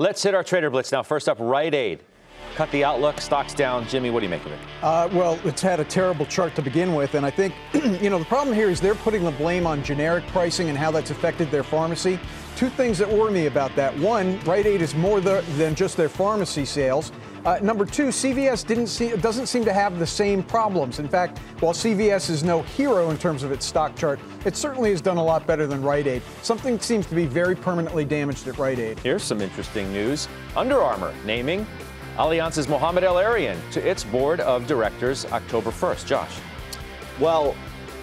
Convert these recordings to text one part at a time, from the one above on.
Let's hit our trader blitz now. First up, Rite Aid. Cut the outlook, stocks down. Jimmy, what do you make of it? Uh, well, it's had a terrible chart to begin with, and I think, you know, the problem here is they're putting the blame on generic pricing and how that's affected their pharmacy. Two things that worry me about that. One, Rite Aid is more the, than just their pharmacy sales. Uh, number two, CVS didn't see, doesn't seem to have the same problems. In fact, while CVS is no hero in terms of its stock chart, it certainly has done a lot better than Rite Aid. Something seems to be very permanently damaged at Rite Aid. Here's some interesting news. Under Armour naming Allianz's Mohamed El-Erian to its board of directors October 1st. Josh. Well,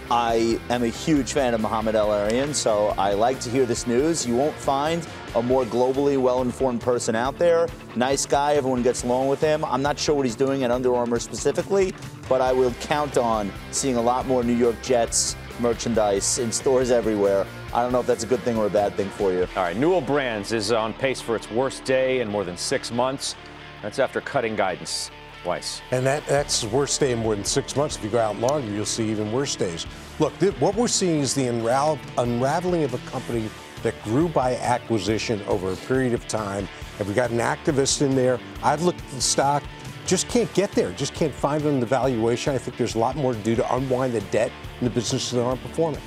I am a huge fan of Mohamed El-Erian, so I like to hear this news. You won't find a more globally well-informed person out there. Nice guy, everyone gets along with him. I'm not sure what he's doing at Under Armour specifically, but I will count on seeing a lot more New York Jets merchandise in stores everywhere. I don't know if that's a good thing or a bad thing for you. All right, Newell Brands is on pace for its worst day in more than six months. That's after cutting guidance twice. And that, that's the worst day in more than six months. If you go out longer, you'll see even worse days. Look, what we're seeing is the unravel- unraveling of a company that grew by acquisition over a period of time. And we got an activist in there. I've looked at the stock, just can't get there, just can't find it in the valuation. I think there's a lot more to do to unwind the debt in the businesses that aren't performing.